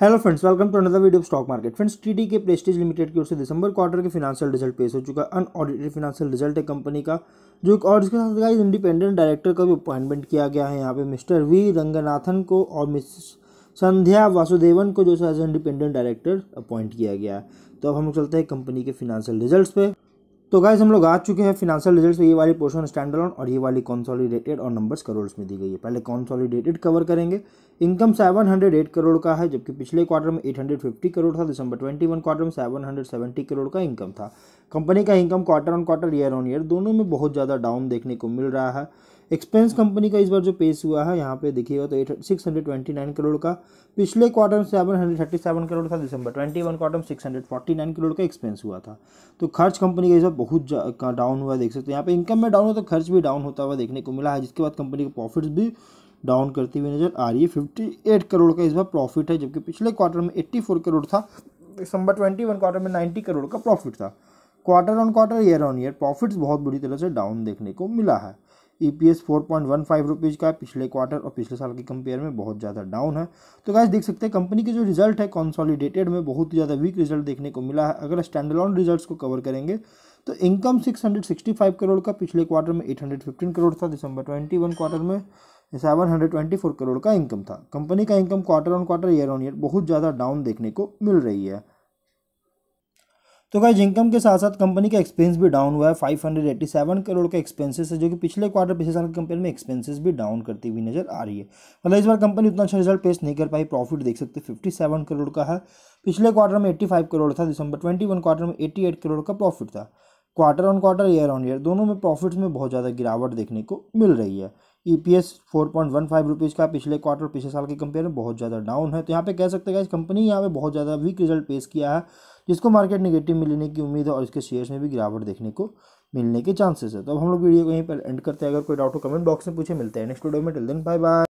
Hello friends welcome to another video of stock market friends TD के Prestige limited की ओर से दिसंबर क्वार्टर के फिनेंशियल रिज़ल्ट पेश हो चुका है। अनऑडिटेड फिनेंशियल रिज़ल्ट है कंपनी का, जो और इसके साथ गाइस इंडिपेंडेंट डायरेक्टर का भी अपॉइंटमेंट किया गया है यहाँ पे मिस्टर वी रंगनाथन को और मिस संध्या वासुदेवन को, जो है एज इंडिपेंडेंट डायरेक्टर अपॉइंट किया गया है। तो अब हम चलते हैं कंपनी के फिनेंशियल रिज़ल्ट पे। तो गाइज़ हम लोग आ चुके हैं फिनेंशियल रिजल्ट्स ये वाली पोर्शन स्टैंड और ये वाली कॉन्सॉलीडेटेड और नंबर्स करोड़ में दी गई है। पहले कॉन्सॉलीडेटेड कवर करेंगे। इनकम 708 करोड़ का है, जबकि पिछले क्वार्टर में 850 करोड़ था। दिसंबर 21 क्वार्टर में 770 करोड़ का इनकम था। कंपनी का income quarter on quarter year on year दोनों में बहुत ज़्यादा डाउन देखने को मिल रहा है। एक्सपेंस कंपनी का इस बार जो पेश हुआ है, यहाँ पे देखिएगा तो eight six hundred twenty nine crore का। पिछले quarter seven hundred thirty seven crore था दिसंबर ट्वेंटी वन क्वार्टर में six hundred forty nine crore का एक्सपेंस हुआ था। तो खर्च कंपनी का इस बार बहुत डाउन हुआ देख सकते हैं। यहाँ पे इनकम में डाउन हुआ तो खर्च भी डाउन होता हुआ देखने को मिला है, जिसके बाद कंपनी के प्रॉफिट्स भी डाउन करती हुई नज़र आ रही है। फिफ्टी एट करोड़ का इस बार प्रॉफिट है, जबकि पिछले क्वार्टर में एट्टी फोर करोड़ था। दिसंबर ट्वेंटी वन क्वार्टर में नाइन्टी करोड़ का प्रॉफिट था। Quarter on quarter year on year profits बहुत बुरी तरह से डाउन देखने को मिला है। E P S four point one five rupees का पिछले क्वार्टर और पिछले साल के कंपेयर में बहुत ज़्यादा डाउन है। तो गाइस देख सकते हैं कंपनी के जो रिज़ल्ट है कॉन्सॉलिडेटेड में बहुत ही ज़्यादा वीक रिज़ल्ट देखने को मिला है। अगर स्टैंड रिजल्ट्स को कवर करेंगे तो इनकम 665 करोड़ का पिछले क्वार्टर में 815 करोड़ था दिसंबर 21 क्वार्टर में 724 करोड़ का इनकम था। कंपनी का income quarter on quarter year on year बहुत ज़्यादा डाउन देखने को मिल रही है। तो गाइज़ इनकम के साथ साथ कंपनी का एक्सपेंस भी डाउन हुआ है 587 करोड़ का एक्सपेंसेस है जो कि पिछले क्वार्टर पिछले साल के कंपेयर में एक्सपेंसेस भी डाउन करती हुई नज़र आ रही है। मतलब इस बार कंपनी उतना अच्छा रिज़ल्ट पेश नहीं कर पाई प्रॉफिट देख सकते हैं फिफ्टी करोड़ का है। पिछले क्वार्टर में एट्टी फाइव करोड़ था दिसंबर ट्वेंटी वन क्वार्टर में एट्टी एट करोड़ का प्रॉफिट था। Quarter on quarter year on year दोनों में प्रॉफिट्स में बहुत ज़्यादा गिरावट देखने को मिल रही है। E P S four point one five rupees का पिछले क्वार्टर पिछले साल के कंपेयर में बहुत ज़्यादा डाउन है। तो यहाँ पे कह सकते हैं इस कंपनी यहाँ पे बहुत ज़्यादा वीक रिज़ल्ट पेश किया है, जिसको मार्केट नेगेटिव मिलने की उम्मीद है और इसके शेयर्स में भी गिरावट देखने को मिलने के चांसेस है। तो अब हम लोग वीडियो को यहीं पर एंड करते हैं। अगर कोई डाउट हो कमेंट बॉक्स में पूछे, मिलते हैं नेक्स्ट वीडियो में। Till then bye bye